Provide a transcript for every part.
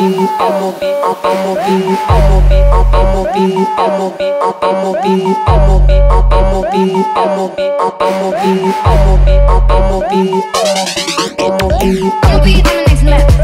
You'll be on the next level.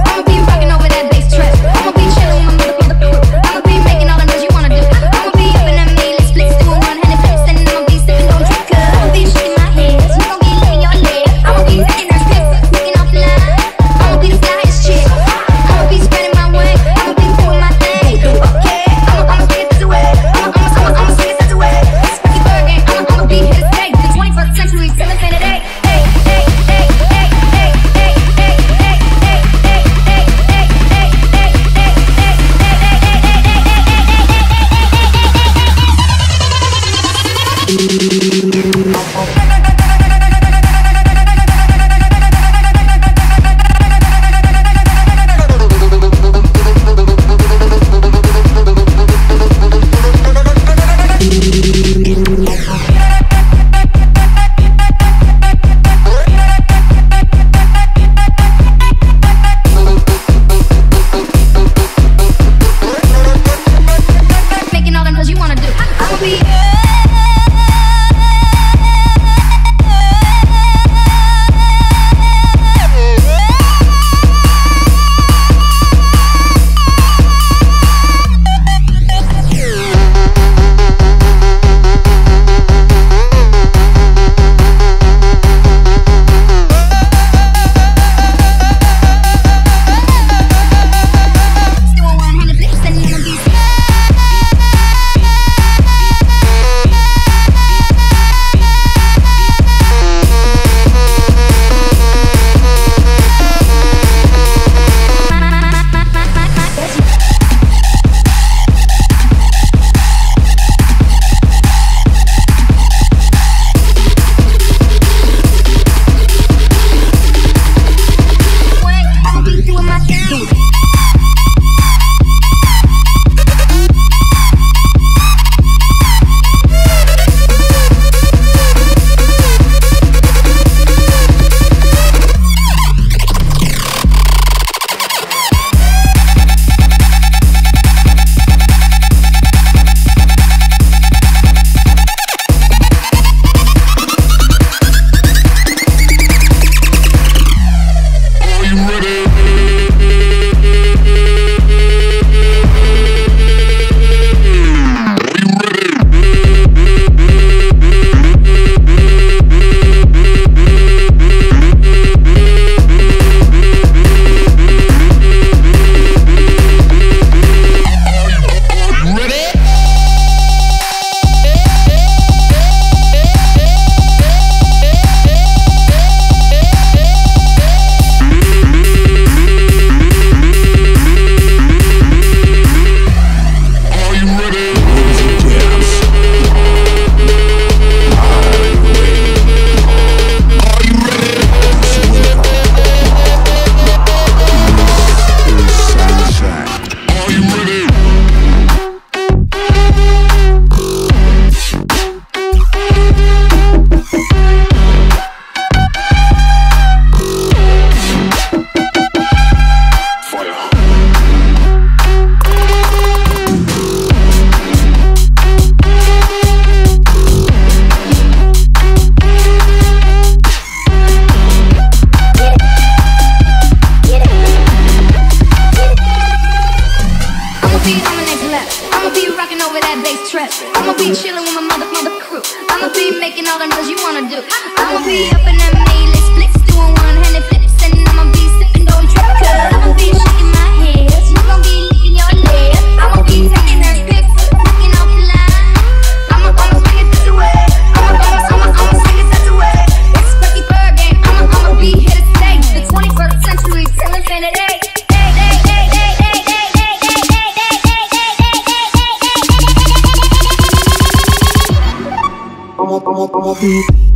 I'll be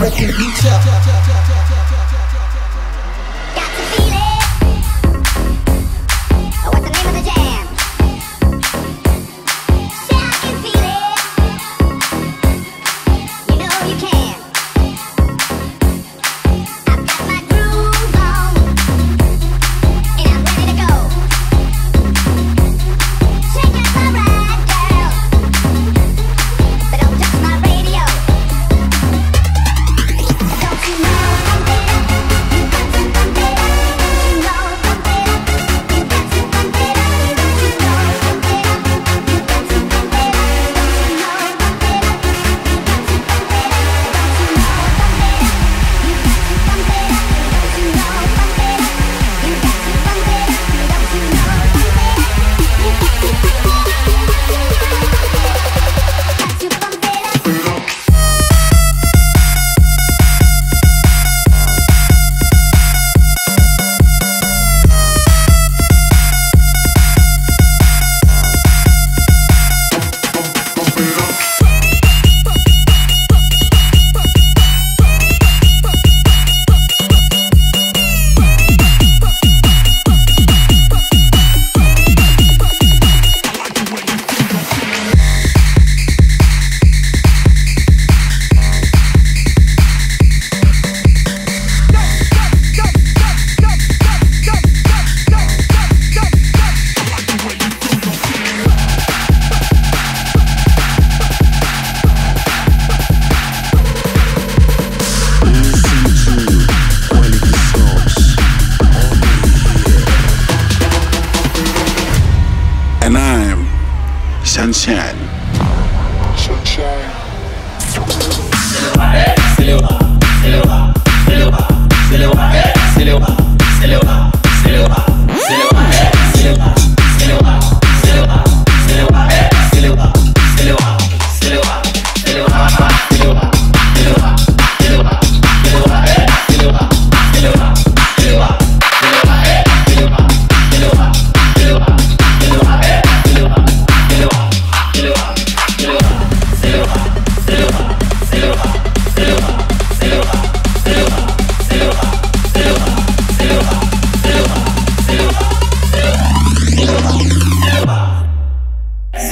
wrecking each other.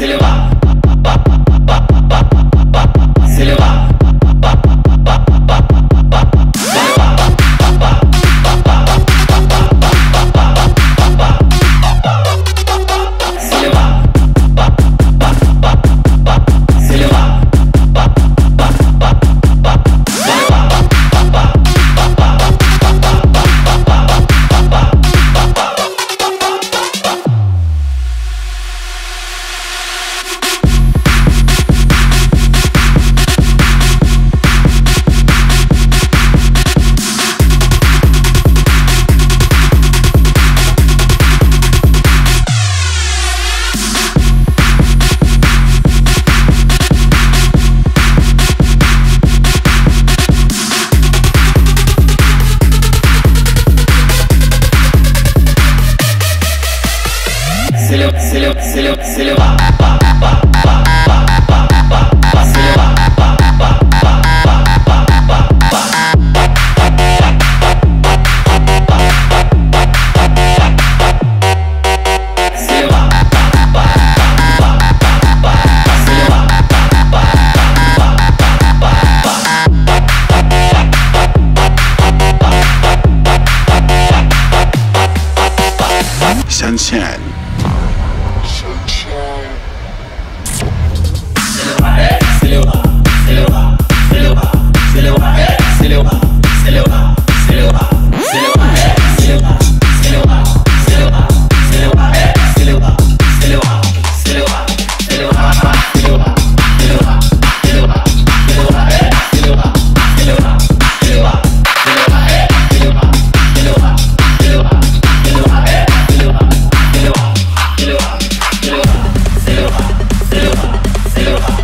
levar. 10. silver, silver.